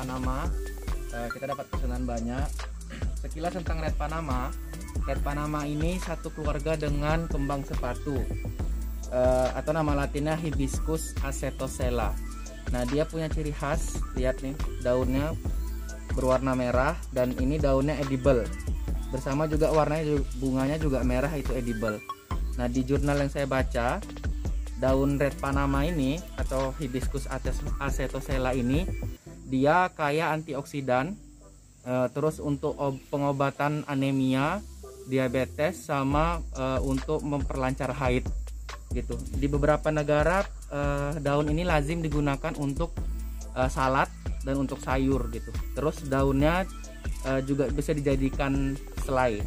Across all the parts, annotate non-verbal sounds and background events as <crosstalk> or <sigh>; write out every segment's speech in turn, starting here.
Panama. Eh, kita dapat pesanan banyak. <clears throat> Sekilas tentang red Panama. Red Panama ini satu keluarga dengan kembang sepatu. Eh, atau nama latinnya hibiscus acetosella. Nah dia punya ciri khas. Lihat nih daunnya berwarna merah dan ini daunnya edible. Bersama juga warnanya bunganya juga merah itu edible. Nah di jurnal yang saya baca daun red Panama ini atau hibiscus acetosella ini dia kaya antioksidan uh, terus untuk pengobatan anemia diabetes sama uh, untuk memperlancar haid gitu. Di beberapa negara uh, daun ini lazim digunakan untuk uh, salad dan untuk sayur gitu. Terus daunnya uh, juga bisa dijadikan selai.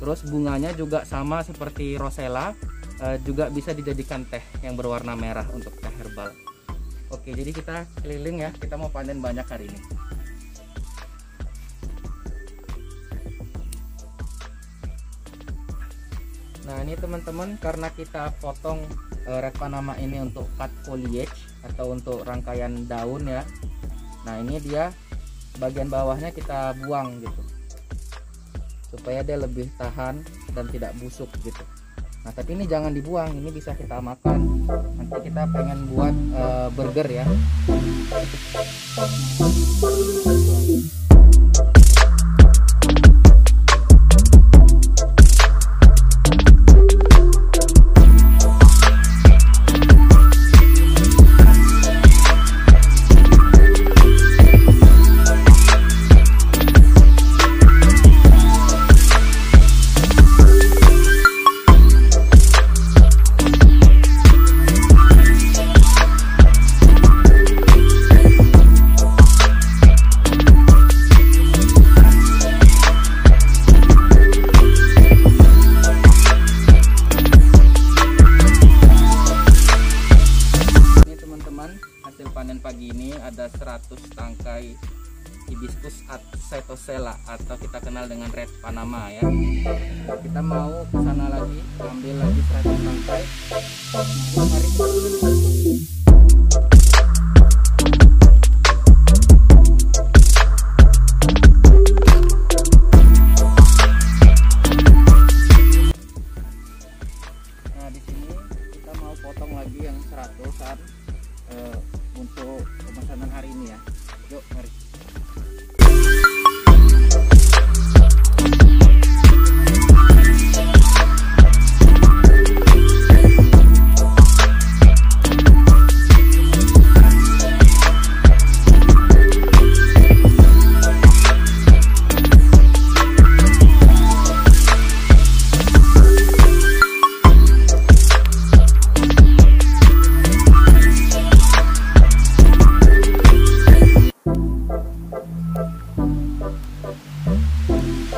Terus bunganya juga sama seperti rosella uh, juga bisa dijadikan teh yang berwarna merah untuk teh herbal oke jadi kita keliling ya kita mau panen banyak hari ini Nah ini teman-teman karena kita potong uh, red panama ini untuk cut foliage atau untuk rangkaian daun ya. Nah ini dia bagian bawahnya kita buang gitu supaya dia lebih tahan dan tidak busuk gitu. Nah tapi ini jangan dibuang, ini bisa kita makan. Nanti kita pengen buat uh, burger ya. Hibiscus cytosella atau kita kenal dengan red panama ya. Kita mau ke sana lagi ambil lagi 100 tangkai. Mari. kita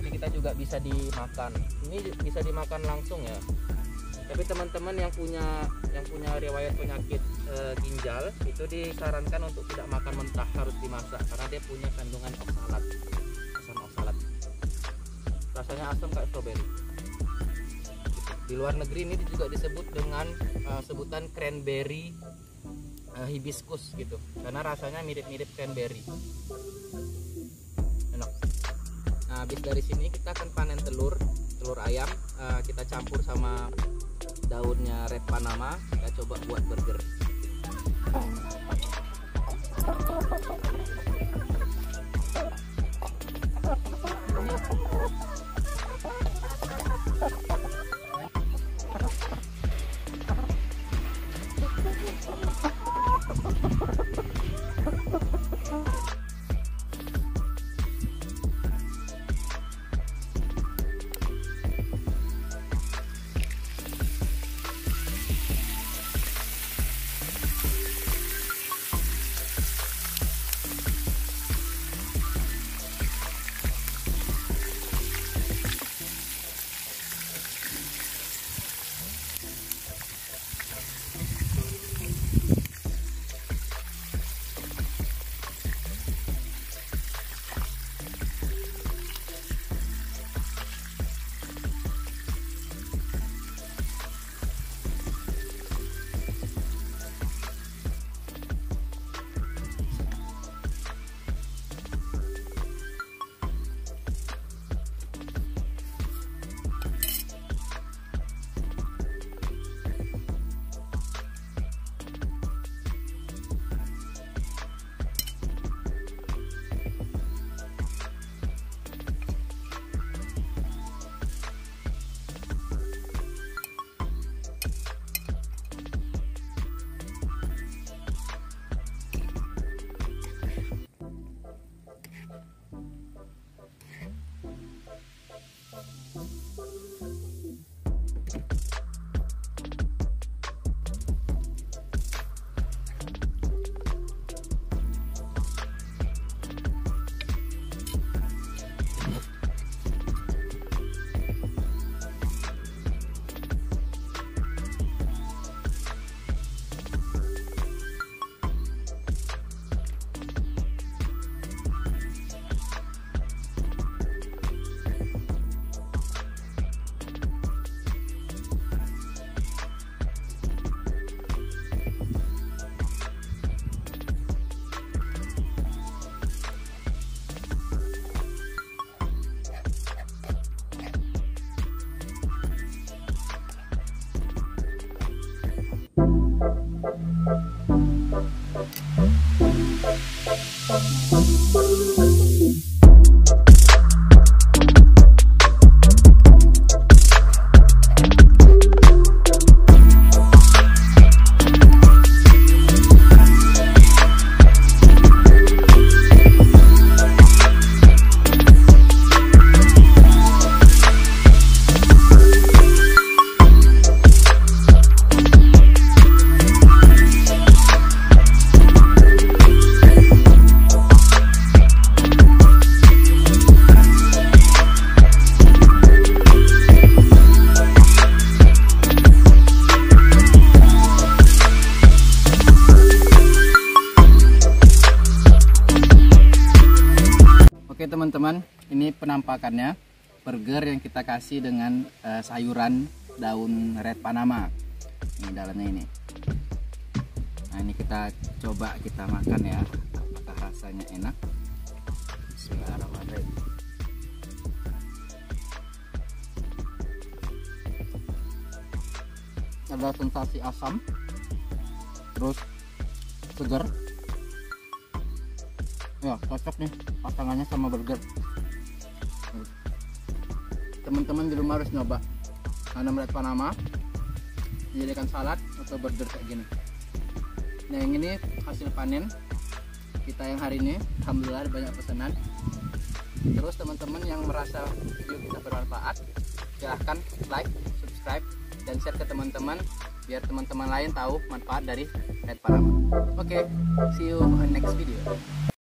nanti kita juga bisa dimakan. Ini bisa dimakan langsung ya. Tapi teman-teman yang punya yang punya riwayat penyakit e, ginjal itu disarankan untuk tidak makan mentah harus dimasak. Karena dia punya kandungan oksalat asam oksalat. Rasanya asam kayak strawberry. Di luar negeri ini juga disebut dengan uh, sebutan cranberry uh, hibiscus gitu. Karena rasanya mirip-mirip cranberry habis dari sini kita akan panen telur telur ayam. Uh, kita campur sama daunnya red panama. Kita coba buat burger ini penampakannya burger yang kita kasih dengan uh, sayuran daun red panama. Ini dalamnya ini. Nah ini kita coba kita makan ya. Apakah rasanya enak? Bismillahirrahmanirrahim. Ada sensasi asam terus segar. Ya cocok nih pasangannya sama burger teman-teman di rumah harus nyoba. Karena melihat Panama dijadikan salad atau burger kayak gini. Nah yang ini hasil panen kita yang hari ini. Alhamdulillah banyak pesanan. Terus teman-teman yang merasa video kita bermanfaat silahkan like subscribe dan share ke teman-teman biar teman-teman lain tahu manfaat dari Red Panama. Oke okay, see you on next video